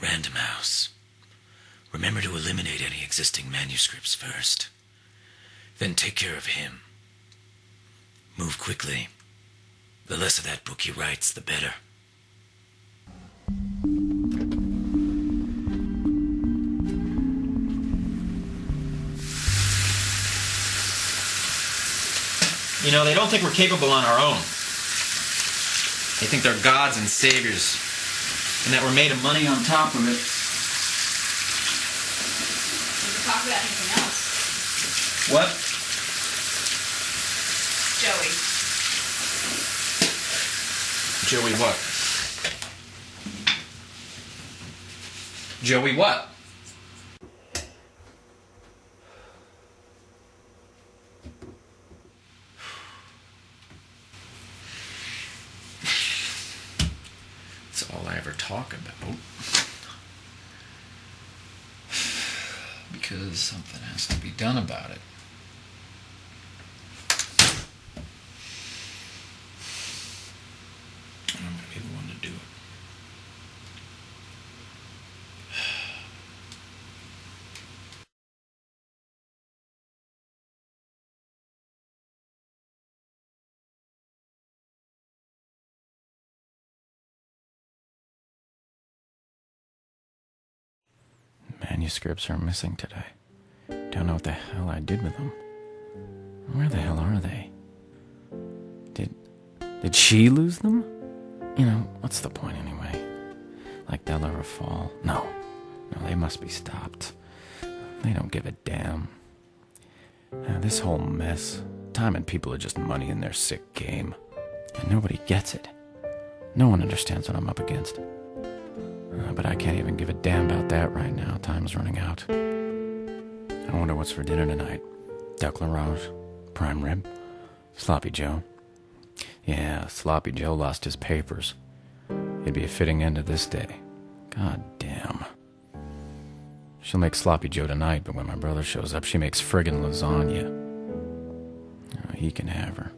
Random House. Remember to eliminate any existing manuscripts first. Then take care of him. Move quickly. The less of that book he writes, the better. You know, they don't think we're capable on our own. They think they're gods and saviors, and that we're made of money on top of it. We can talk about anything else. What? Joey. Joey what? Joey what? That's all I ever talk about. Because something has to be done about it. And I'm going to be the one to do it. Manuscripts are missing today. Don't know what the hell I did with them. Where the hell are they? Did did she lose them? You know, what's the point anyway? Like they'll ever fall? No. No, they must be stopped. They don't give a damn. Uh, this whole mess, time and people are just money in their sick game. And nobody gets it. No one understands what I'm up against. Uh, but I can't even give a damn about that right now. Time's running out. I wonder what's for dinner tonight. Duck la rouge, prime rib, sloppy Joe. Yeah, sloppy Joe lost his papers. It'd be a fitting end to this day. God damn. She'll make sloppy Joe tonight, but when my brother shows up, she makes friggin' lasagna. Oh, he can have her.